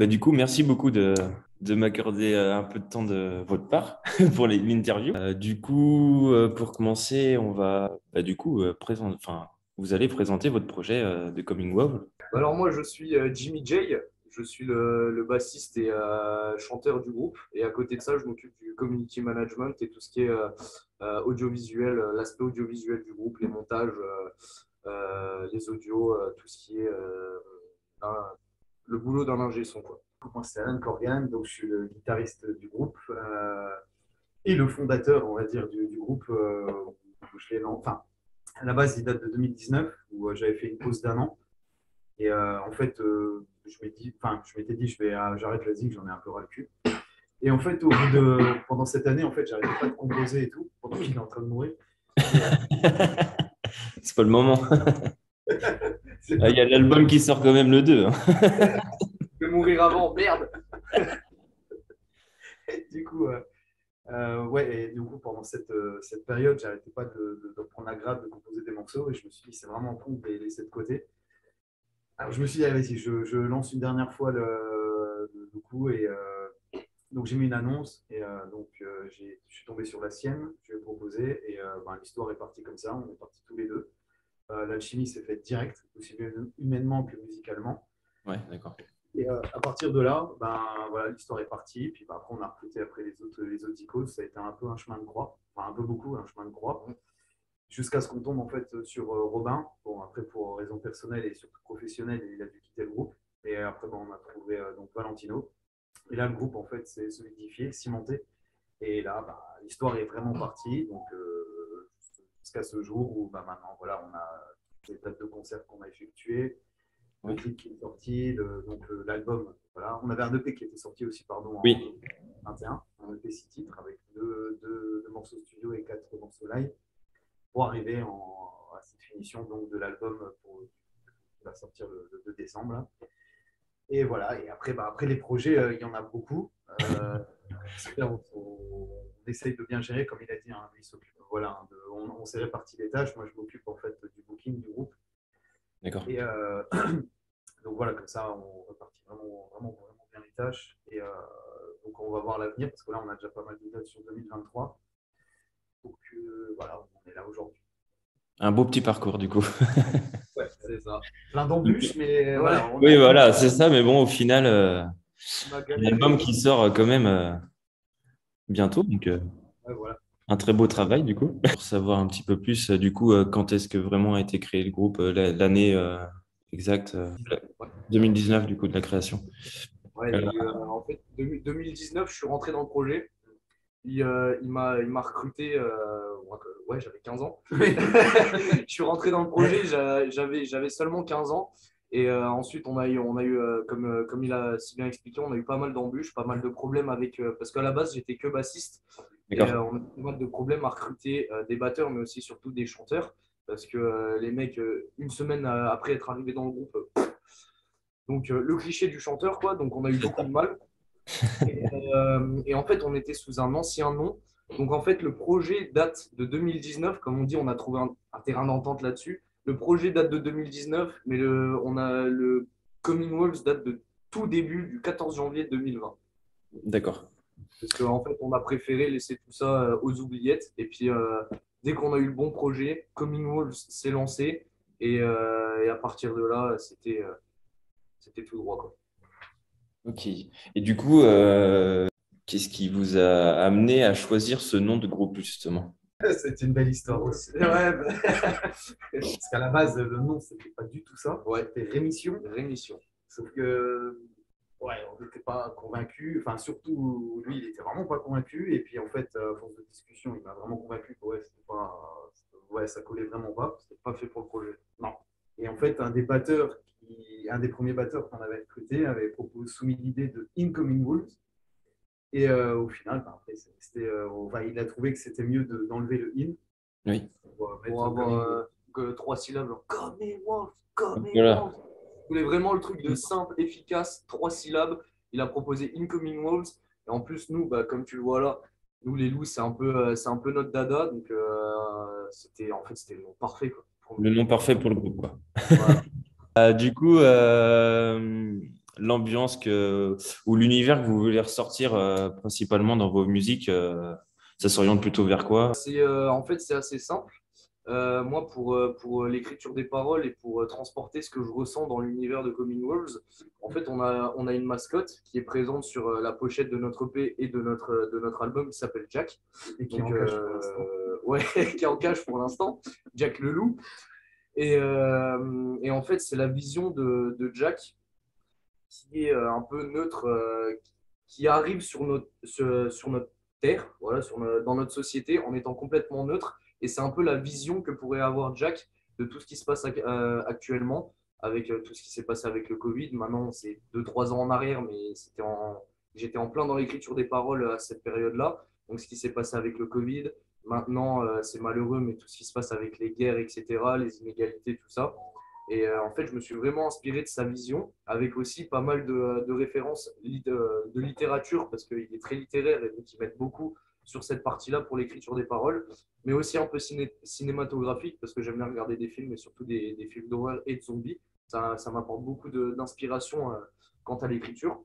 Bah, du coup, merci beaucoup de, de m'accorder euh, un peu de temps de votre part pour l'interview. Euh, du coup, euh, pour commencer, on va bah, du coup présenter, enfin, vous allez présenter votre projet de Coming Wow. Alors moi, je suis Jimmy J. Je suis le, bassiste et chanteur du groupe. Et à côté de ça, je m'occupe du community management et tout ce qui est audiovisuel, l'aspect audiovisuel du groupe, les montages, les audios, tout ce qui est le boulot d'un ingé son. Quoi. Moi, c'est Alan Corgan, donc je suis le guitariste du groupe euh, et le fondateur, on va dire, du, du groupe. euh, où je l'ai enfin, à la base, il date de 2019, où euh, j'avais fait une pause d'un an. Et euh, en fait, euh, je m'étais dit, enfin, dit, je vais, euh, j'arrête la zik, j'en ai un peu ras le cul. Et en fait, au bout de, pendant cette année, en fait, j'arrêtais pas de composer et tout, pendant qu'il est en train de mourir. C'est pas le moment. Ah, Il y a l'album qui sort quand même le 2. hein. Je vais mourir avant, merde du coup, euh, euh, ouais, et du coup, pendant cette, euh, cette période, j'arrêtais pas de, de, de prendre la grave, de composer des morceaux, et je me suis dit, c'est vraiment con de les laisser de côté. Alors, je me suis dit, ah, vas-y, je, je lance une dernière fois le, le, le coup, et donc j'ai mis une annonce, et euh, donc euh, je suis tombé sur la sienne, je lui ai proposé, et euh, ben, l'histoire est partie comme ça, on est partis tous les deux. Euh, L'alchimie s'est faite direct, aussi bien humainement que musicalement. Ouais, d'accord. Et euh, à partir de là, ben, voilà, l'histoire est partie. Puis ben, après, on a recruté après les autres, les autres icônes. Ça a été un peu un chemin de croix, enfin un peu beaucoup un chemin de croix, jusqu'à ce qu'on tombe en fait sur euh, Robin. Bon, après pour raisons personnelles et surtout professionnelles, il a dû quitter le groupe. Et après, ben, on a trouvé euh, donc Valentino. Et là, le groupe en fait s'est solidifié, cimenté. Et là, ben, l'histoire est vraiment partie. Donc euh, jusqu'à ce jour où ben, maintenant, voilà, on a des dates de concert qu'on a effectuées le clip qui est sorti, le- donc l'album. Voilà. On avait un EP qui était sorti aussi, pardon, en Oui. 21, un EP six titres avec deux, deux- deux morceaux studio et quatre morceaux live pour arriver en, à cette finition donc, de l'album pour- qui va sortir le, le 2 décembre. Et voilà, et après, bah, après les projets, euh, il y en a beaucoup. Euh, on, essaye de bien gérer, comme il a dit. hein, lui, s'occupe- voilà, de- on, on s'est réparti les tâches. Moi, je m'occupe en fait du booking du groupe. D'accord. Et euh, donc voilà, comme ça, on repartit vraiment, vraiment, vraiment bien les tâches. Et euh, donc on va voir l'avenir, parce que là, on a déjà pas mal de dates sur 2023. Donc euh, voilà, on est là aujourd'hui. Un beau petit parcours du coup. Ouais, c'est ça. Plein d'embûches, mais voilà. Oui, voilà, c'est ça. Mais bon, au final, euh, un galéré. album qui sort euh, quand même euh, bientôt. Donc, euh, Ouais, voilà. Un très beau travail du coup. Pour savoir un petit peu plus, euh, du coup, euh, quand est-ce que vraiment a été créé le groupe, euh, la- l'année exacte, euh, la- 2019 du coup de la création. Ouais, euh, en fait, 2000 2019, je suis rentré dans le projet. Il, euh, il m'a il m'a recruté, euh, ouais, j'avais 15 ans. je suis rentré dans le projet, j'a- j'avais j'avais seulement 15 ans. Et euh, ensuite, on a eu, on a eu euh, comme, euh, comme il a si bien expliqué, on a eu pas mal d'embûches, pas mal de problèmes avec. parce qu'à la base, j'étais que bassiste. Et on a eu pas mal de problèmes à recruter des batteurs, mais aussi surtout des chanteurs. Parce que les mecs, une semaine après être arrivés dans le groupe, donc le cliché du chanteur, quoi. Donc on a eu beaucoup de mal. Et, et en fait, on était sous un ancien nom. Donc en fait, le projet date de 2019. Comme on dit, on a trouvé un, un terrain d'entente là-dessus. Le projet date de 2019, mais le, on a le Coming Wolves date de tout début du 14 janvier 2020. D'accord. Parce qu'en fait, on a préféré laisser tout ça euh, aux oubliettes. Et puis, euh, dès qu'on a eu le bon projet, Coming Wolves s'est lancé. Et, euh, et à partir de là, c'était euh, c'était tout droit. Quoi. Ok. Et du coup, qu'est-ce qui vous a amené à choisir ce nom de groupe justement? C'est une belle histoire aussi. Ouais, bah, Parce qu'à la base, le nom, c'était pas du tout ça. Ouais. C'était Rémission. rémission. Sauf que, ouais, on n'était pas convaincus. Enfin, surtout, lui, il était vraiment pas convaincu. Et puis, en fait, à force de discussion, il m'a vraiment convaincu que, ouais, pas, ouais, ça collait vraiment pas. C'était pas fait pour le projet. Non. Et en fait, un des batteurs, qui, un des premiers batteurs qu'on avait recruté, avait proposé, soumis l'idée de Incoming Wolves. Et euh, au final, ben, après, c'était, euh, enfin, il a trouvé que c'était mieux de- d'enlever le in. Oui. Pour, euh, Pour avoir euh, que trois syllabes, Wolves, Coming Voilà. Wolves. Il voulait vraiment le truc de simple, efficace, trois syllabes. Il a proposé Incoming Wolves. Et en plus, nous, bah, comme tu le vois là, nous, les loups, c'est un, peu, euh, c'est un peu notre dada. Donc, euh, c'était, en fait, c'était le nom parfait. Quoi. Le nom parfait pour le groupe, quoi. Euh, du coup, euh, l'ambiance que ou l'univers que vous voulez ressortir principalement dans vos musiques Ça s'oriente plutôt vers quoi? C'est en fait c'est assez simple. Euh, moi, pour, euh, pour l'écriture des paroles et pour euh, transporter ce que je ressens dans l'univers de Coming Wolves, en fait, on a, on a une mascotte qui est présente sur la pochette de notre EP et de notre, de notre album qui s'appelle Jack. Et qui, est en cache ouais, qui est en cache pour l'instant, Jack le loup. Et, et en fait, c'est la vision de, de, Jack qui est un peu neutre, qui arrive sur notre, sur, notre terre, voilà, dans notre société, en étant complètement neutre et c'est un peu la vision que pourrait avoir Jack de tout ce qui se passe euh, actuellement, avec euh, tout ce qui s'est passé avec le Covid. Maintenant, c'est 2-3 ans en arrière, mais j'étais en plein dans l'écriture des paroles à cette période-là. Donc, ce qui s'est passé avec le Covid. Maintenant, euh, c'est malheureux, mais tout ce qui se passe avec les guerres, etc., les inégalités, tout ça. Et en fait, je me suis vraiment inspiré de sa vision, avec aussi pas mal de, références de, littérature, parce qu'il est très littéraire et donc il met beaucoup sur cette partie-là pour l'écriture des paroles, mais aussi un peu cinématographique parce que j'aime bien regarder des films et surtout des, films d'horreur et de zombies. Ça, m'apporte beaucoup d'inspiration euh, quant à l'écriture.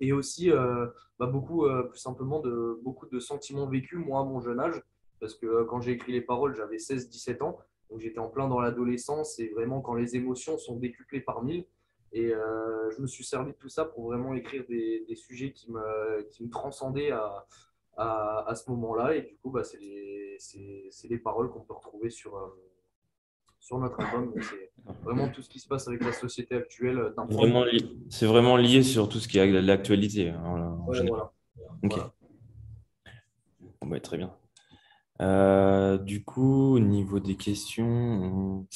Et aussi euh, bah, beaucoup, euh, plus simplement, de, beaucoup de sentiments vécus, moi, à mon jeune âge, parce que quand j'ai écrit les paroles, j'avais 16-17 ans, donc j'étais en plein dans l'adolescence et vraiment quand les émotions sont décuplées par mille. Et je me suis servi de tout ça pour vraiment écrire des, des sujets qui me, qui me transcendaient à, à, ce moment-là. Et du coup, bah, c'est les, paroles qu'on peut retrouver sur, euh, sur notre album. C'est vraiment tout ce qui se passe avec la société actuelle. Euh, vraiment c'est vraiment lié sur tout ce qui est l'actualité. Hein, voilà. Bah, très bien. Euh, du coup, au niveau des questions,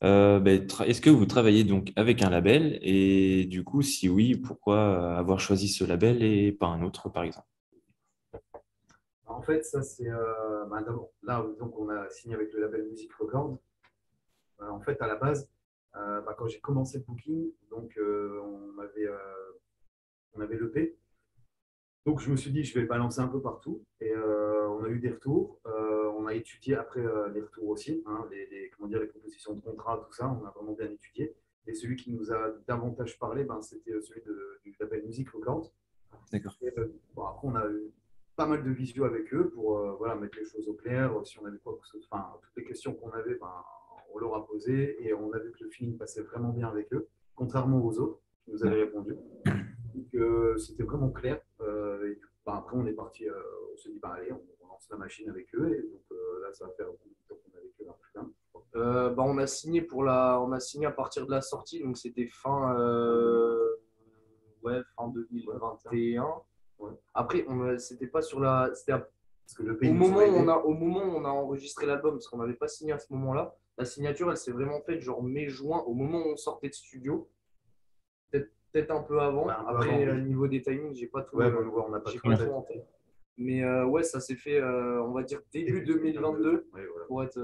bah, est-ce que vous travaillez donc avec un label? Et du coup, si oui, pourquoi avoir choisi ce label et pas un autre, par exemple? En fait, ça, c'est. Euh, bah, là, donc, on a signé avec le label Music Record. Euh, en fait, à la base, euh, bah, quand j'ai commencé le booking, donc, on, avait, on avait l'EP. Donc, je me suis dit, je vais balancer un peu partout. Et on a eu des retours. on a étudié après les retours aussi, hein, les, comment dire, les propositions de contrat, tout ça. On a vraiment bien étudié. Et celui qui nous a davantage parlé, ben, c'était celui du label Music Record. D'accord. après, on a eu pas mal de visio avec eux pour euh, voilà, mettre les choses au clair. Si on avait quoi enfin, toutes les questions qu'on avait, ben, on leur a posé et on a vu que le feeling passait vraiment bien avec eux, contrairement aux autres qui nous avaient répondu. Donc euh, c'était vraiment clair. Euh, ben, après, on est parti, on s'est dit, ben, allez, on, lance la machine avec eux. Et donc là, ça va faire beaucoup de temps qu'on est avec eux. Là, ben, on a signé pour la, on a signé à partir de la sortie, donc c'était fin, ouais, fin 2021. Après, c'était pas sur la. au, moment où on a, au moment où on a enregistré l'album, parce qu'on n'avait pas signé à ce moment-là, la signature, elle s'est vraiment faite genre mai-juin, au moment où on sortait de studio. Peut-être un peu avant. Après, au niveau des timings, j'ai pas tout, ouais, on n'a pas, tout en tête. Mais euh, ouais, ça s'est fait, euh, on va dire, début 2022, pour être,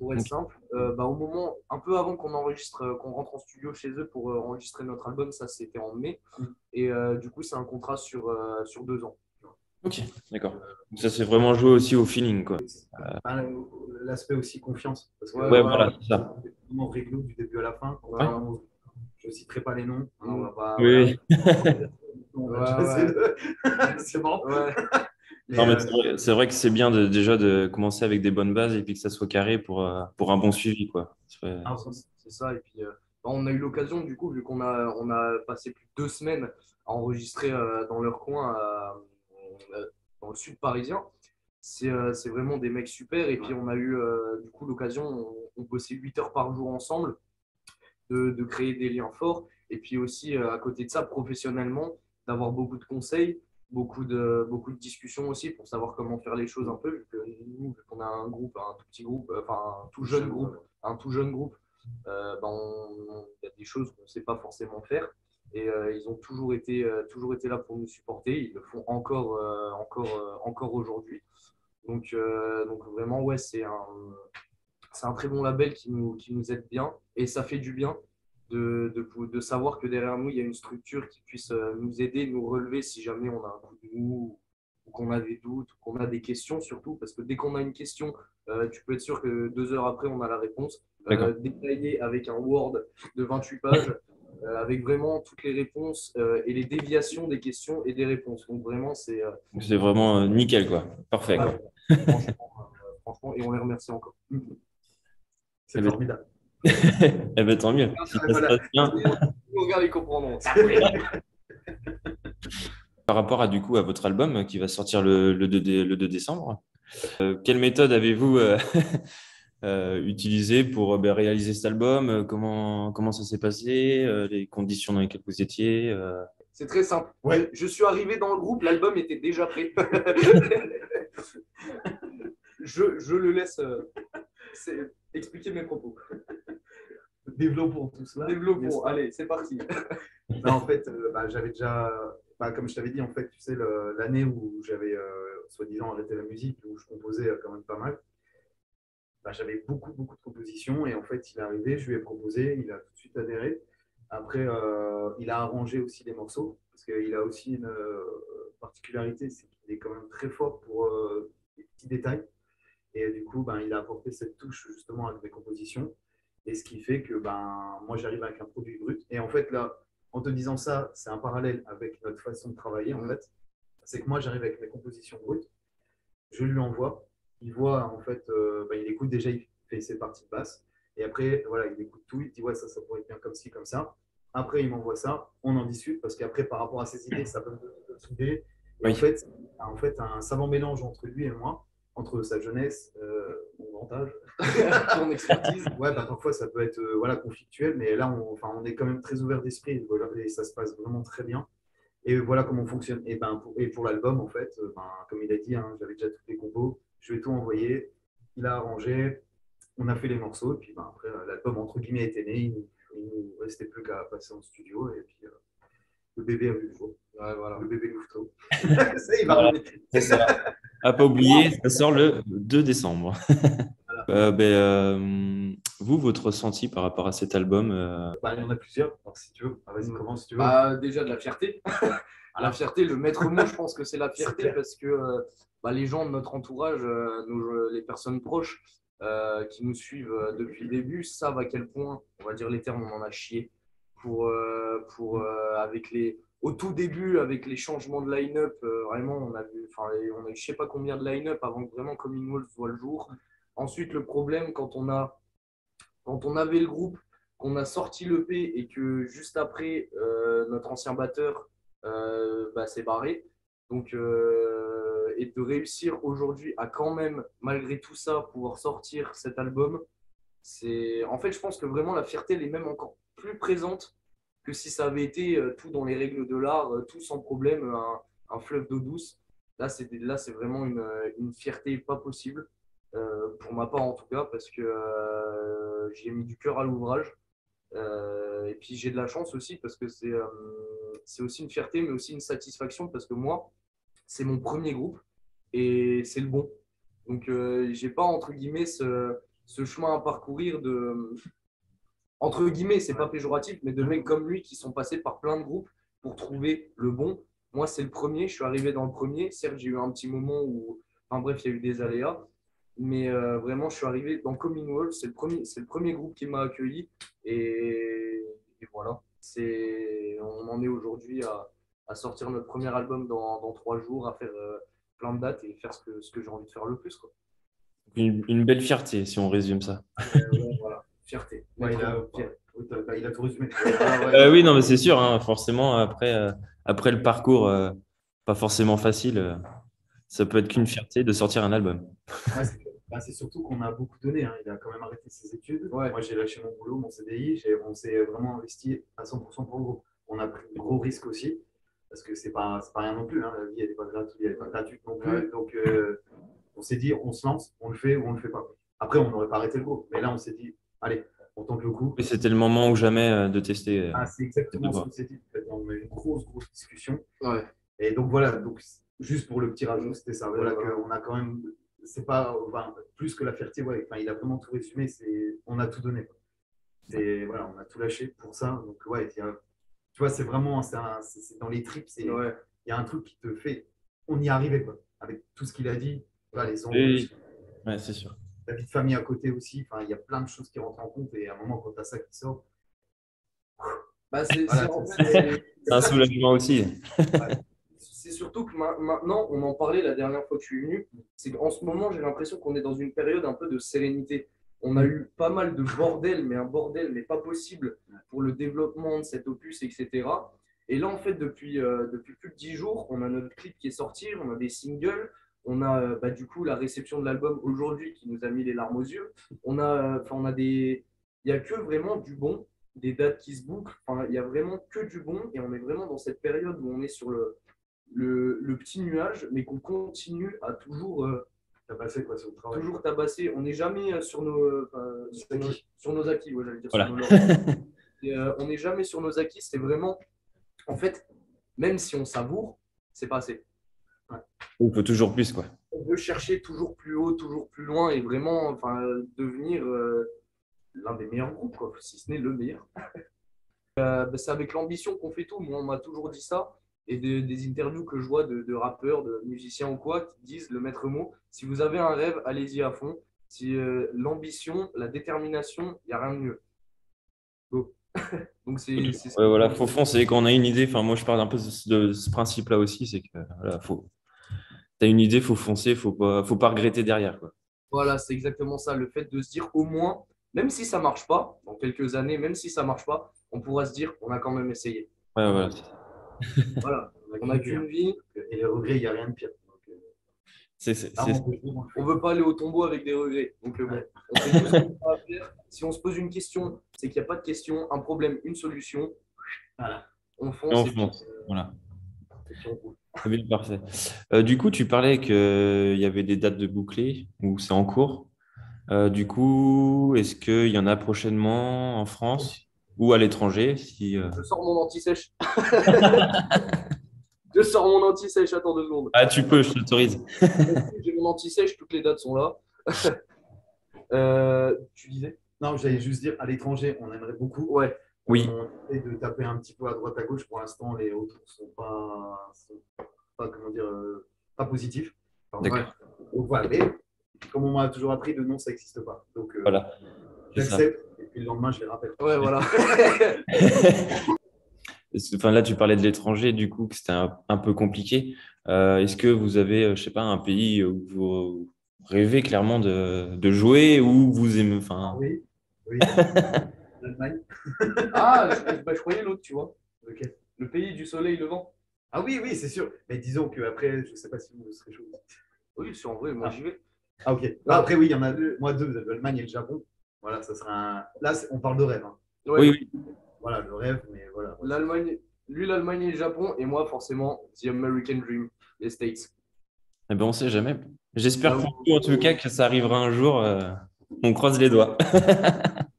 pour être simple, euh, bah, au moment, un peu avant qu'on enregistre, euh, qu'on rentre en studio chez eux pour euh, enregistrer notre album, ça c'était en mai. Mm. Et du coup, c'est un contrat sur, sur deux ans. Ok, d'accord. Ça c'est vraiment joué aussi au feeling, quoi. L'aspect aussi confiance. Parce que, ouais, voilà, c'est ça. Vraiment réglo du début à la fin. Je ne citerai pas les noms. On va pas, oui. c'est bon. c'est vrai, que c'est bien de, déjà de commencer avec des bonnes bases et puis que ça soit carré pour, euh, pour un bon suivi. Quoi. Ah, c'est ça. Et puis, euh, on a eu l'occasion, du coup, vu qu'on a, on a passé plus de deux semaines à enregistrer euh, dans leur coin, dans le sud parisien. C'est vraiment des mecs super. Et puis, on a eu du coup l'occasion, on, on, bossait 8 heures par jour ensemble, de, créer des liens forts. Et puis aussi, à côté de ça, professionnellement, d'avoir beaucoup de conseils beaucoup de, beaucoup de discussions aussi pour savoir comment faire les choses un peu, vu nous, vu qu'on a un groupe, un tout petit groupe, euh, enfin un tout jeune groupe, un tout jeune groupe, euh, ben, il y a des choses qu'on ne sait pas forcément faire. Et euh, ils ont toujours été, toujours été là pour nous supporter. Ils le font encore, encore, encore aujourd'hui. Donc, donc vraiment, ouais, c'est un, c'est un très bon label qui nous, qui nous aide bien. Et ça fait du bien de, de, de, savoir que derrière nous, il y a une structure qui puisse euh, nous aider, nous relever si jamais on a un coup de mou ou qu'on a des doutes, ou qu'on a des questions surtout, parce que dès qu'on a une question, euh, tu peux être sûr que deux heures après, on a la réponse, euh, détaillée avec un Word de 28 pages. euh, avec vraiment toutes les réponses et les déviations des questions et des réponses. Donc vraiment, c'est C'est vraiment nickel, quoi. Parfait, quoi. franchement, franchement, et on les remercie encore. C'est Eh ben, formidable. eh ben, tant mieux. Si ça se passe bien. Ils comprendront. Par rapport à, du coup, à votre album euh, qui va sortir le, le 2, dé- le 2 décembre, euh, quelle méthode avez-vous euh, euh, utilisée pour ben, réaliser cet album? Comment, comment ça s'est passé? Euh, Les conditions dans lesquelles vous étiez? euh, C'est très simple. Ouais. Je suis arrivé dans le groupe, l'album était déjà prêt. je, je le laisse euh, c'est- expliquer mes propos. Développons tout cela. Développons. Allez, c'est parti. En fait, euh, bah, j'avais déjà, bah, comme je t'avais dit, en fait, tu sais, l'année où j'avais euh, soi-disant arrêté la musique, où je composais euh, quand même pas mal, bah, j'avais beaucoup, beaucoup de compositions. Et en fait, il est arrivé, je lui ai proposé, il a tout de suite adhéré. Après, il a arrangé aussi des morceaux, parce qu'il a aussi une particularité, c'est qu'il est quand même très fort pour les petits détails. Et du coup, ben, il a apporté cette touche justement avec mes compositions. Et ce qui fait que ben, moi, j'arrive avec un produit brut. Et en fait, là, en te disant ça, c'est un parallèle avec notre façon de travailler, en fait. C'est que moi, j'arrive avec mes compositions brutes, je lui envoie, il voit, en fait, euh, ben, il écoute déjà, il fait ses parties de basse. Et après, voilà, il écoute tout, il dit, ouais, ça, ça pourrait être bien comme ci, comme ça. Après, il m'envoie ça, on en discute, parce qu'après, par rapport à ses idées, ça peut me. Et Oui. en, fait, en fait, un savant mélange entre lui et moi, entre sa jeunesse, euh, mon grand âge, Ton expertise. Ouais, bah, parfois ça peut être euh, voilà, conflictuel, mais là on, enfin, on est quand même très ouvert d'esprit voilà, et ça se passe vraiment très bien. Et voilà comment on fonctionne. Et, ben, pour, et pour l'album, en fait, euh, ben, comme il a dit, hein, j'avais déjà toutes les compos, je lui ai tout envoyé, il a arrangé, on a fait les morceaux, et puis ben, après l'album entre guillemets était né, il ne nous restait plus qu'à passer en studio, et puis euh, le bébé a vu le jour. Ouais, voilà. Le bébé Louveteau. ça, il va Voilà. revenir. C'est ça. À pas oublier, ça sort le 2 décembre. Euh, ben, euh, vous, votre ressenti par rapport à cet album euh, Bah, il y en a plusieurs, alors si tu veux, Ah, vas-y, commence si tu veux. Bah, déjà de la fierté. la fierté, le maître mot, je pense que c'est la fierté parce que euh, bah, les gens de notre entourage, euh, nos- les personnes proches euh, qui nous suivent euh, depuis le début savent à quel point, on va dire les termes, on en a chié. Pour, euh, pour, euh, avec les, au tout début, avec les changements de line-up, euh, vraiment, on a vu, enfin, on a eu je sais pas combien de line-up avant que vraiment Commonwealth voit le jour. Ensuite, le problème, quand on, a, quand on avait le groupe, qu'on a sorti l'EP et que juste après, euh, notre ancien batteur euh, bah, s'est barré. Donc, et de réussir aujourd'hui à quand même, malgré tout ça, pouvoir sortir cet album, c'est. En fait, je pense que vraiment la fierté, elle est même encore plus présente que si ça avait été euh, tout dans les règles de l'art, euh, tout sans problème, un, fleuve d'eau douce. Là, c'est là, c'est vraiment une, une fierté pas possible, euh, pour ma part en tout cas, parce que euh, j'ai mis du cœur à l'ouvrage. Euh, et puis j'ai de la chance aussi parce que c'est euh, c'est aussi une fierté, mais aussi une satisfaction parce que moi, c'est mon premier groupe et c'est le bon. Donc, euh, j'ai pas entre guillemets ce, ce chemin à parcourir de. Entre guillemets, c'est pas péjoratif, mais de mecs comme lui qui sont passés par plein de groupes pour trouver le bon. Moi, c'est le premier, je suis arrivé dans le premier. Certes, j'ai eu un petit moment où. Enfin, bref, il y a eu des aléas. Mais euh, vraiment, je suis arrivé dans Commonwealth. C'est le premier, c'est le premier groupe qui m'a accueilli. Et, et voilà. C'est, on en est aujourd'hui à, à sortir notre premier album dans, dans trois jours, à faire euh, plein de dates et faire ce que, ce que j'ai envie de faire le plus. Quoi. une, une belle fierté, si on résume ça. Euh, ouais. Fierté. Ouais, il, a, Fierté. ouais, t'as- bah, il a tout résumé. Ah ouais. Euh, oui, non, mais c'est sûr, hein, forcément, après, euh, après le parcours, euh, pas forcément facile, ça peut être qu'une fierté de sortir un album. Ouais, c'est bah, c'est surtout qu'on a beaucoup donné. hein. Il a quand même arrêté ses études. Moi, j'ai lâché mon boulot, mon CDI. On s'est vraiment investi à 100% pour le groupe. On a pris de gros risques aussi, parce que c'est pas, pas rien non plus. hein. La vie, elle n'est pas gratuite, elle est pas gratuite non plus. Donc, on s'est dit, on se lance, on le fait ou on le fait pas. Après, on n'aurait pas arrêté le groupe. Mais là, on s'est dit, allez, on tente le coup. Et c'était le moment ou jamais euh, de tester. euh. Ah, c'est exactement ce. En fait, On a eu une grosse, grosse discussion. Ouais. Et donc voilà, donc juste pour le petit rajout, c'était ça. Voilà, Ouais, qu'on a quand même, c'est pas plus que la fierté, ouais, enfin, il a vraiment tout résumé, c'est, on a tout donné. C'est, voilà, on a tout lâché pour ça. Donc ouais, il y a- tu vois, c'est vraiment, c'est, dans les tripes, c'est, il Ouais. y a un truc qui te fait, on y est arrivé quoi, avec tout ce qu'il a dit, voilà, les Oui, embauches, Ouais, c'est sûr. La vie de famille à côté aussi, enfin, il y a plein de choses qui rentrent en compte et à un moment quand tu as ça qui sort, Bah, c'est Voilà, un soulagement aussi. C'est surtout que ma- maintenant, on en parlait la dernière fois que je suis venu, c'est qu'en ce moment, j'ai l'impression qu'on est dans une période un peu de sérénité. On a eu pas mal de bordel, mais un bordel, mais pas possible pour le développement de cet opus, etc. Et là, en fait, depuis, euh, depuis plus de 10 jours, on a notre clip qui est sorti, on a des singles, on a euh, bah, du coup la réception de l'album aujourd'hui qui nous a mis les larmes aux yeux. On a, euh, enfin, on a des. Il n'y a que vraiment du bon, des dates qui se bouclent. Enfin, il n'y a vraiment que du bon et on est vraiment dans cette période où on est sur le, le, le petit nuage, mais qu'on continue à toujours, euh, T'as passé quoi sur le travail toujours tabasser. On n'est jamais sur nos, sur nos, acquis. sur nos acquis. ouais, j'allais dire Voilà. sur nos lauriers. Et, euh, on n'est jamais sur nos acquis. C'est vraiment, en fait, même si on savoure, c'est pas assez. Il faut toujours plus, quoi. On veut chercher toujours plus haut, toujours plus loin et vraiment enfin, devenir euh, l'un des meilleurs groupes, quoi, si ce n'est le meilleur. Euh, bah, c'est avec l'ambition qu'on fait tout. Moi, on m'a toujours dit ça. Et des, des interviews que je vois de, de rappeurs, de musiciens ou quoi, qui disent le maître mot si vous avez un rêve, allez-y à fond. Si euh, l'ambition, la détermination, il n'y a rien de mieux. Go. Donc, c'est. Ouais, voilà, faut foncer. Quand on a une idée, enfin, moi, je parle un peu de, ce- principe-là aussi, c'est que voilà, faut. T'as une idée, faut foncer, faut pas, faut pas regretter derrière, quoi. Voilà, c'est exactement ça. Le fait de se dire au moins, même si ça marche pas, dans quelques années, même si ça marche pas, on pourra se dire on a quand même essayé. Ouais, voilà. Voilà, on a n'a qu'une vie. Et les regrets, il n'y a rien de pire. Donc, euh, C'est, c'est, ah, c'est- on. On veut pas aller au tombeau avec des regrets. Donc euh, bon, Ouais. on sait tout ce qu'on a à faire. Si on se pose une question, c'est qu'il n'y a pas de question, un problème, une solution. Voilà. On fonce. Et on et puis, fonce. euh, voilà. Bien, parfait. Euh, du coup, tu parlais qu'il y avait des dates de bouclés ou c'est en cours. Euh, du coup, est-ce qu'il y en a prochainement en France ou à l'étranger si, euh, Je sors mon anti-sèche. je sors mon anti-sèche, attends deux secondes. Ah, tu peux, je t'autorise. J'ai mon anti-sèche, toutes les dates sont là. Euh, tu disais? Non, j'allais juste dire, à l'étranger, on aimerait beaucoup. Ouais. Oui. On essaie de taper un petit peu à droite à gauche. Pour l'instant, les retours sont pas, sont pas comment dire, euh, pas positifs. Enfin, D'accord. ouais. Donc voilà. Mais comme on m'a toujours appris, le non, ça n'existe pas. Donc euh, Voilà. J'accepte. Et puis le lendemain, je les rappelle. Ouais, voilà. Enfin, là, tu parlais de l'étranger, du coup, que c'était un, un peu compliqué. Euh, est-ce que vous avez, euh, je sais pas, un pays où vous rêvez clairement de, de jouer ou vous aimez, enfin, Oui. Oui. L'Allemagne. ah, je, bah, je croyais l'autre, tu vois. Le pays du soleil levant. Ah oui, oui, c'est sûr. Mais disons qu'après, je ne sais pas si vous serez chaud. Oui, c'est en vrai, moi Ah. j'y vais. Ah ok. Bah, après, oui, il y en a deux. Moi, deux, l'Allemagne et le Japon. Voilà, ça sera un. Là, on parle de rêve. hein. Ouais, Oui, oui. Voilà, le rêve, mais voilà. L'Allemagne, lui, l'Allemagne et le Japon, et moi, forcément, The American Dream, les States. Eh ben, on sait jamais. J'espère Ah, pour vous, en tout cas, que ça arrivera un jour. euh, on croise les doigts.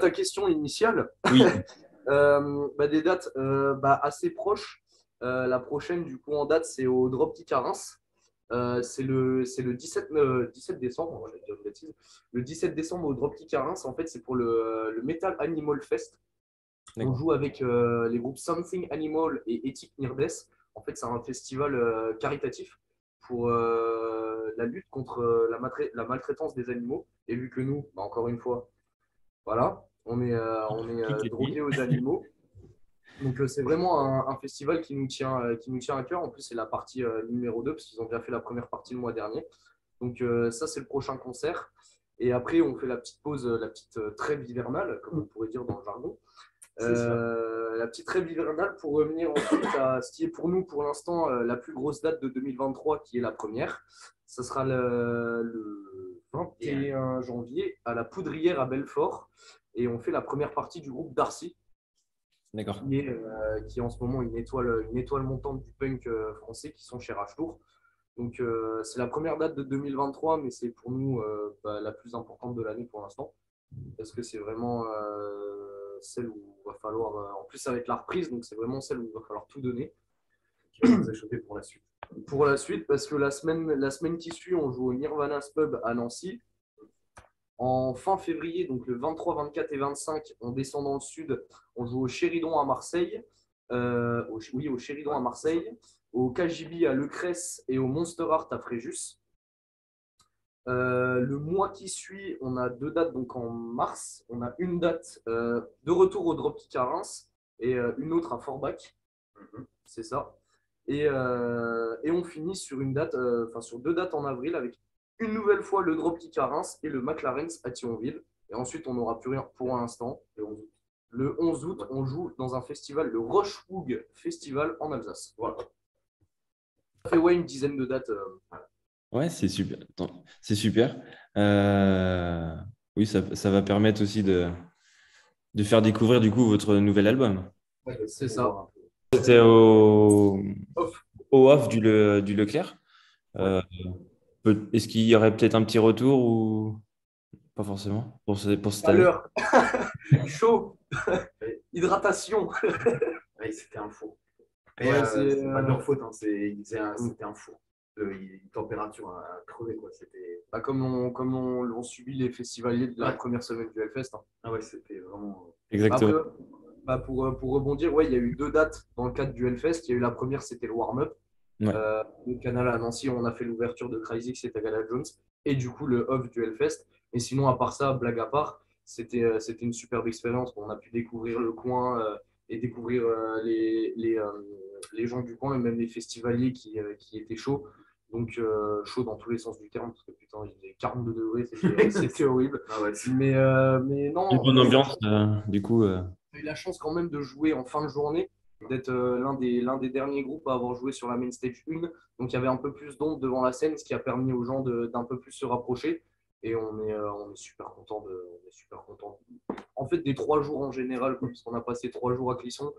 Ta question initiale, Oui. euh, bah, des dates euh, bah, assez proches. Euh, la prochaine, du coup, en date, c'est au Dropkick à Reims. C'est le, le 17, euh, 17 décembre, moi, j'allais dire une bêtise. le 17 décembre au Dropkick à Reims, en fait, c'est pour le, le Metal Animal Fest. On joue avec les groupes Something Animal et Ethic Near Death. En fait, c'est un festival caritatif pour euh, la lutte contre la maltraitance des animaux. Et vu que nous, bah, encore une fois, voilà, on est, euh, on est euh, drogués aux animaux. Donc euh, c'est vraiment un, un festival qui nous tient, qui nous tient à cœur. En plus, c'est la partie numéro 2 parce qu'ils ont déjà fait la première partie le mois dernier. Donc ça, c'est le prochain concert. Et après, on fait la petite pause, la petite trêve hivernale, comme on pourrait dire dans le jargon. Ça. Euh, la petite trêve hivernale pour revenir ensuite à ce qui est pour nous, pour l'instant, la plus grosse date de 2023, qui est la première. Ce sera le, le 21 janvier à la Poudrière à Belfort. Et on fait la première partie du groupe Darcy, D'accord. qui est, euh, qui est en ce moment une étoile, une étoile montante du punk euh, français qui sont chez Rachetour. Donc euh, c'est la première date de 2023, mais c'est pour nous bah, la plus importante de l'année pour l'instant. Parce que c'est vraiment celle où il va falloir, en plus avec la reprise, donc c'est vraiment celle où il va falloir tout donner. Qui va nous pour la suite. Pour la suite, parce que la semaine, la semaine qui suit, on joue au Nirvana's Pub à Nancy. En fin février, donc le 23, 24 et 25, on descend dans le sud. On joue au Chéridon à Marseille. Euh, au- oui, au Chéridon à Marseille. Au KGB à Lecresse et au Monster Art à Fréjus. Euh, le mois qui suit, on a deux dates donc en mars. On a une date euh, de retour au Dropkick à Reims et une autre à Forbach. Mhm. C'est ça. Et, euh, et on finit sur une date, euh, enfin sur deux dates en avril avec une nouvelle fois le Dropkick à Reims et le McLaren à Thionville. Et ensuite, on n'aura plus rien pour l'instant. Le 11 août. Le 11 août, on joue dans un festival, le Rochehoug Festival en Alsace. Voilà. Ça fait ouais, une dizaine de dates. euh, Ouais, c'est super. C'est super. Euh, Oui, ça, ça va permettre aussi de, de faire découvrir du coup votre nouvel album. c'est ça. C'était au, Off. au off du, Le- du Leclerc. Euh, Est-ce qu'il y aurait peut-être un petit retour ou pas forcément pour, ce- pour cette année? Chaud. Hydratation. Ouais, c'était un Ouais, euh, c'est, pas de euh, leur faute, hein, un- c'était un. Euh, une température à crever, quoi. C'était Bah, comme on, comme on, l'ont subi les festivaliers de la Ouais. première semaine du Hellfest. hein. ah ouais, c'était vraiment. Exactement. Après, bah, pour, euh, pour rebondir, ouais, il y a eu deux dates dans le cadre du Hellfest. Il y a eu la première, c'était le warm-up. Ouais. Euh, le canal à Nancy, on a fait l'ouverture de Crazy X et Tagala Jones. Et du coup, le off du Hellfest. Et sinon, à part ça, blague à part, c'était euh, c'était une superbe expérience. On a pu découvrir le coin euh, et découvrir euh, les, les, euh, les gens du coin et même les festivaliers qui, euh, qui étaient chauds. Donc, euh, chaud dans tous les sens du terme, parce que putain, il faisait 42 degrés, c'était c'était horrible. Ah ouais, Mais, euh, mais non. Une bonne ambiance, euh, du coup. J'ai eu la chance quand même de jouer en fin de journée, d'être euh, l'un des, l'un des derniers groupes à avoir joué sur la main stage 1. Donc il y avait un peu plus d'ombre devant la scène, ce qui a permis aux gens de- d'un peu plus se rapprocher. Et on est, euh, on est super content de, on est super content. En fait, des trois jours en général, parce qu'on a passé trois jours à Clisson,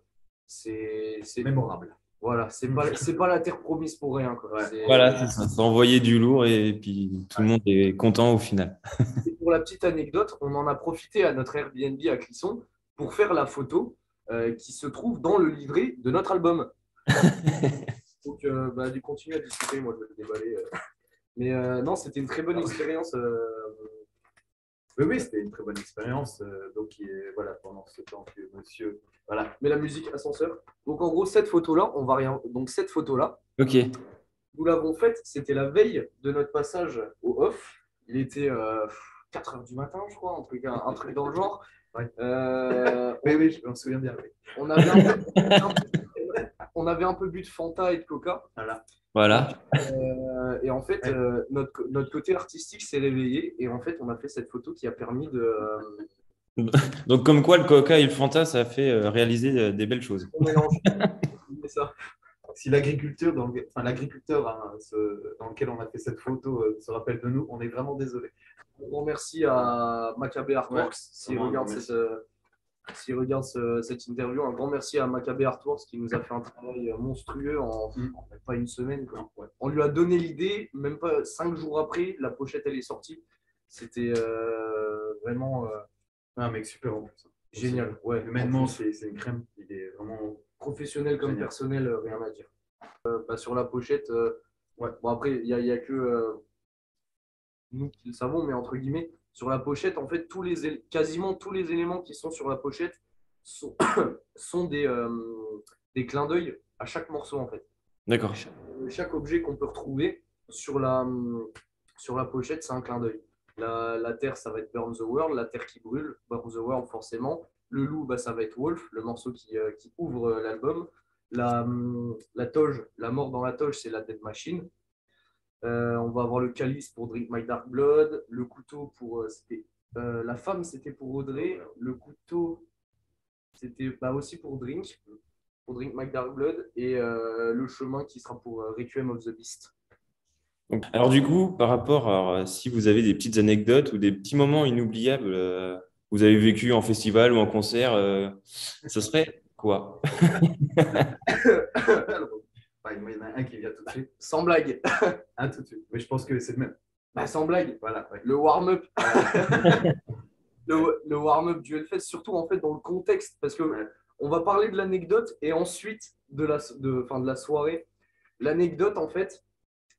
c'est, c'est mémorable. Voilà, c'est pas, c'est pas la terre promise pour rien. Quoi. Ouais. C'est- Voilà, c'est ça. Envoyait du lourd et puis tout le monde est content au final. Et pour la petite anecdote, on en a profité à notre Airbnb à Clisson pour faire la photo euh, qui se trouve dans le livret de notre album. Donc, euh, bah, allez, continuez à discuter, moi je vais le déballer. euh. Mais euh, non, c'était une très bonne expérience. euh, Oui, oui, c'était une très bonne expérience. euh, donc, voilà, pendant ce temps que monsieur. Voilà, mais la musique ascenseur. Donc en gros, cette photo-là, on va rien. Donc cette photo-là, Ok. nous l'avons faite, c'était la veille de notre passage au off. Il était euh, 4 heures du matin, je crois, un truc, un, un truc dans le genre. Ouais. Euh, oui, oui, je m'en souviens bien. oui. on, avait un peu, on avait un peu bu de Fanta et de Coca. Voilà. Voilà. Euh, et en fait, Ouais. euh, notre, notre côté artistique s'est réveillé. Et en fait, on a fait cette photo qui a permis de. euh, Donc, comme quoi, le Coca et le Fanta, ça fait euh, réaliser des belles choses. on mélange. C'est ça. Si l'agriculteur dans, le- enfin, l'agriculteur hein, ce- dans lequel on a fait cette photo euh, se rappelle de nous, on est vraiment désolé. Un grand merci à Maccabé Artworks s'il regarde, cette, s'il regarde ce- cette interview. Un grand merci à Maccabé Artworks qui nous a fait un travail monstrueux en, Mm. en même pas une semaine. quoi. On lui a donné l'idée, même pas cinq jours après, la pochette elle est sortie. C'était euh, vraiment euh, Un mec super en plus. génial. Ouais, Humainement, En plus, c'est c'est une crème. Il est vraiment. professionnel comme Génial. personnel, euh, rien à dire. Euh, bah, sur la pochette, euh, ouais. bon après, il n'y a, il y a que euh, nous qui le savons, mais entre guillemets, sur la pochette, en fait, tous les, quasiment tous les éléments qui sont sur la pochette sont, sont des, euh, des clins d'œil à chaque morceau, en fait. D'accord. Euh, Chaque objet qu'on peut retrouver sur la, sur la pochette, c'est un clin d'œil. La, la terre, ça va être Burn the World, la terre qui brûle, Burn the World forcément. Le loup, bah, ça va être Wolf, le morceau qui, euh, qui ouvre euh, l'album. La, hum, la toge, la mort dans la toge, c'est la Dead Machine. Euh, on va avoir le calice pour Drink My Dark Blood, le couteau pour. euh, c'était, euh, la femme, c'était pour Audrey, le couteau, c'était bah, aussi pour Drink, pour Drink My Dark Blood, et euh, le chemin qui sera pour euh, Requiem of the Beast. Donc, alors du coup, par rapport à si vous avez des petites anecdotes ou des petits moments inoubliables euh, vous avez vécu en festival ou en concert, euh, ce serait quoi? Bah, il y en a un qui vient tout de suite. Sans blague, Un tout de suite. Mais je pense que c'est le même. bah, sans blague, Voilà. ouais. le warm-up. le, le warm-up du Hellfest, surtout en fait dans le contexte, parce que Ouais. on va parler de l'anecdote et ensuite de la, de, enfin, de la soirée. L'anecdote, en fait,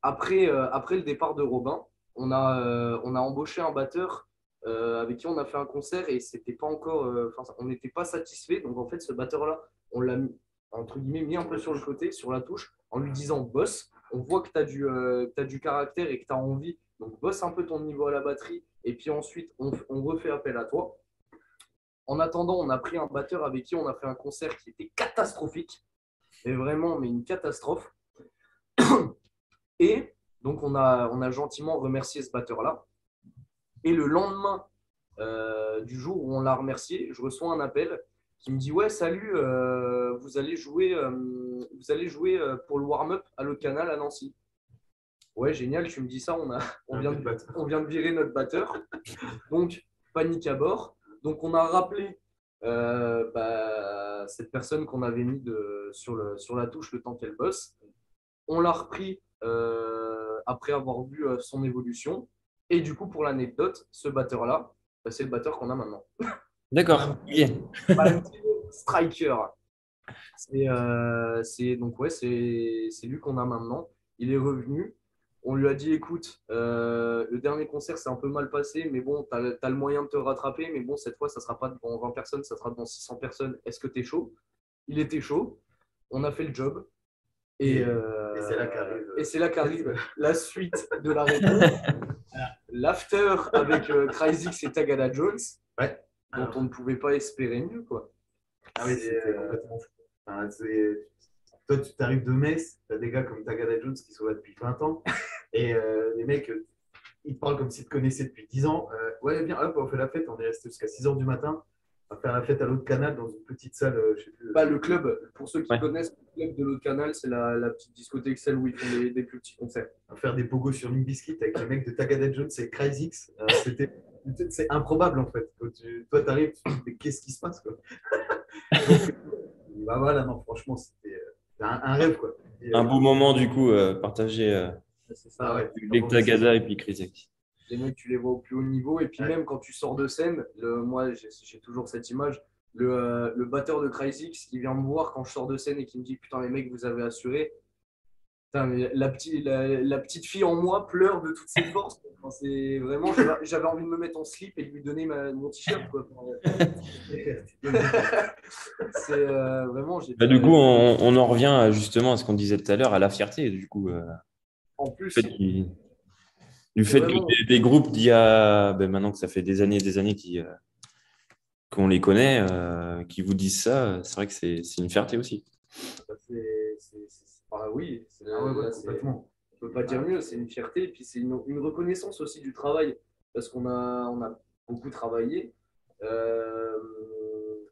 après, euh, après le départ de Robin, on a, euh, on a embauché un batteur euh, avec qui on a fait un concert et c'était pas encore, on n'était pas satisfait. Donc en fait, ce batteur-là, on l'a mis, entre guillemets mis un peu sur le côté, sur la touche, en lui disant boss. On voit que tu as, du, euh, du caractère et que tu as envie, donc bosse un peu ton niveau à la batterie et puis ensuite on, on refait appel à toi. En attendant, on a pris un batteur avec qui on a fait un concert qui était catastrophique. Mais vraiment, mais une catastrophe. Et donc, on a, on gentiment remercié ce batteur-là. Et le lendemain euh, du jour où on l'a remercié, je reçois un appel qui me dit Ouais, salut, euh, vous allez jouer, euh, vous allez jouer euh, pour le warm-up à l'autre canal à Nancy. Ouais, génial, tu me dis ça, on, a, on, vient de, on vient de virer notre batteur. Donc, panique à bord. Donc, on a rappelé bah, cette personne qu'on avait mis de, sur, le, sur la touche le temps qu'elle bosse. On l'a repris après avoir vu son évolution. Et du coup, pour l'anecdote, ce batteur-là, bah, c'est le batteur qu'on a maintenant. D'accord. Valentino Striker. C'est euh, c'est- donc ouais, c'est c'est lui qu'on a maintenant. Il est revenu. On lui a dit, écoute, euh, le dernier concert s'est un peu mal passé, mais bon, tu as, le moyen de te rattraper, mais bon, cette fois, ça sera pas devant 20 personnes, ça sera devant 600 personnes. Est-ce que tu es chaud? Il était chaud. On a fait le job. Et, euh, Et c'est là qu'arrive- et c'est là qu'arrive la suite de la réponse. L'after avec euh, Cryzix et Tagada Jones, Ouais. Dont on ne pouvait pas espérer mieux. Quoi. Ah oui, c'était euh, complètement fou. Enfin, Toi, tu t'arrives de Metz, tu as des gars comme Tagada Jones qui sont là depuis 20 ans, et euh, les mecs, ils te parlent comme s'ils te connaissaient depuis 10 ans. Euh, ouais, bien, hop, on fait la fête, on est resté jusqu'à 6 h du matin, on va faire la fête à l'autre canal dans une petite salle, je sais plus. Bah, le club, pour ceux qui Ouais. connaissent, le club de l'autre canal, c'est la, la petite discothèque, celle où ils font des, des plus petits concerts. à faire des pogos sur Limp Bizkit avec les mecs de Tagada Jones et Cryzix. Euh, C'était c'est improbable en fait. Quand tu, toi, tu arrives, tu te dis mais qu'est-ce qui se passe quoi? Donc, bah voilà, non, franchement, c'était euh, un, un rêve quoi. Et, Un euh, beau moment, du coup, euh, partagé euh, C'est ouais. avec Tagada et puis Krizek. Les mecs, tu les vois au plus haut niveau. Et puis Ouais. même quand tu sors de scène, le, moi, j'ai toujours cette image. Le, le batteur de Cryzix qui vient me voir quand je sors de scène et qui me dit Putain, les mecs, vous avez assuré. Putain, mais la, petite, la, la petite fille en moi pleure de toutes ses forces. Enfin, c'est vraiment, j'avais envie de me mettre en slip et de lui donner ma- mon t-shirt. euh, vraiment. j'étais- Bah, du coup, on, on en revient justement à ce qu'on disait tout à l'heure, à la fierté. Du coup, euh, en plus, du fait, du fait vraiment- que des, des groupes d'il y a, ben, maintenant que ça fait des années et des années qui, euh, qu'on les connaît, euh, qui vous disent ça, c'est vrai que c'est une fierté aussi. c'est- ah oui, c'est- Ah ouais, ouais, complètement. on peut pas dire mieux, c'est une fierté, et puis c'est une, une reconnaissance aussi du travail, parce qu'on a, on a beaucoup travaillé. Euh,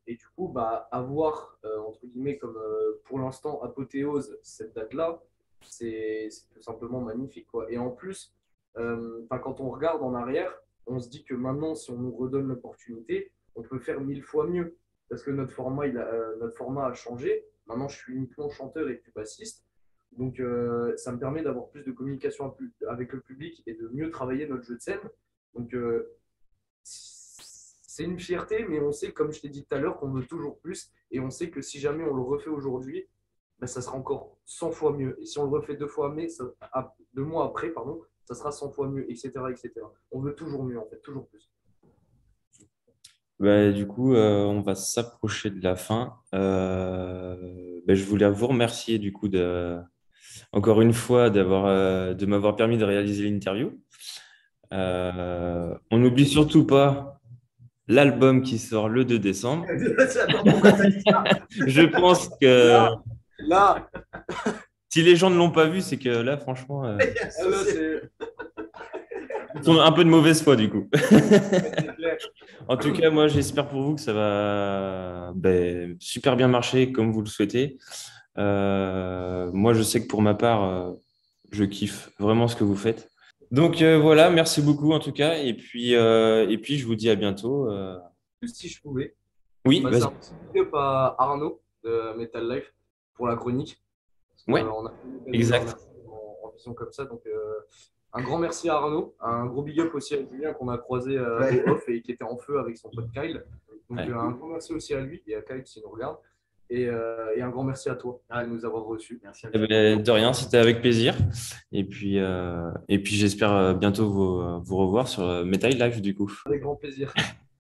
et du coup, bah, avoir, euh, entre guillemets, comme euh, pour l'instant, apothéose cette date-là, c'est tout simplement magnifique. Quoi. Et en plus, quand on regarde en arrière, on se dit que maintenant, si on nous redonne l'opportunité, on peut faire mille fois mieux. Parce que notre format, il a, notre format a changé. Maintenant, je suis uniquement chanteur et plus bassiste. Donc, euh, ça me permet d'avoir plus de communication avec le public et de mieux travailler notre jeu de scène. Donc, euh, c'est une fierté, mais on sait, comme je t'ai dit tout à l'heure, qu'on veut toujours plus. Et on sait que si jamais on le refait aujourd'hui, ben, ça sera encore 100 fois mieux. Et si on le refait deux, fois mais, à- deux mois après, pardon, ça sera 100 fois mieux, etc., etc. On veut toujours mieux, en fait, toujours plus. Bah, du coup, euh, on va s'approcher de la fin. Bah, je voulais vous remercier du coup de, encore une fois d'avoir, euh, de m'avoir permis de réaliser l'interview. Euh, on n'oublie surtout pas l'album qui sort le 2 décembre. Je pense que Là, si les gens ne l'ont pas vu, c'est que là, franchement, euh, ah, ils sont un peu de mauvaise foi du coup. En tout cas, moi, j'espère pour vous que ça va ben, super bien marcher comme vous le souhaitez. Euh, moi, je sais que pour ma part, euh, je kiffe vraiment ce que vous faites. Donc euh, voilà, merci beaucoup en tout cas. Et puis, euh, et puis je vous dis à bientôt. euh. Si je pouvais. Oui, passer vas-y. un petit big up à Arnaud de Metal Life pour la chronique. Ouais, on a exact. En, en vision comme ça. Donc, euh, un grand merci à Arnaud. Un gros big up aussi à Julien qu'on a croisé euh, Ouais. au off et qui était en feu avec son pote Kyle. Donc, Ouais. euh, un grand merci aussi à lui et à Kyle s'il nous regarde. Et, euh, et un grand merci à toi de nous avoir reçus. Merci. Eh ben, de rien, c'était avec plaisir. Et puis, euh, et puis j'espère euh, bientôt vous, vous revoir sur euh, Metal Live du coup. Avec grand plaisir.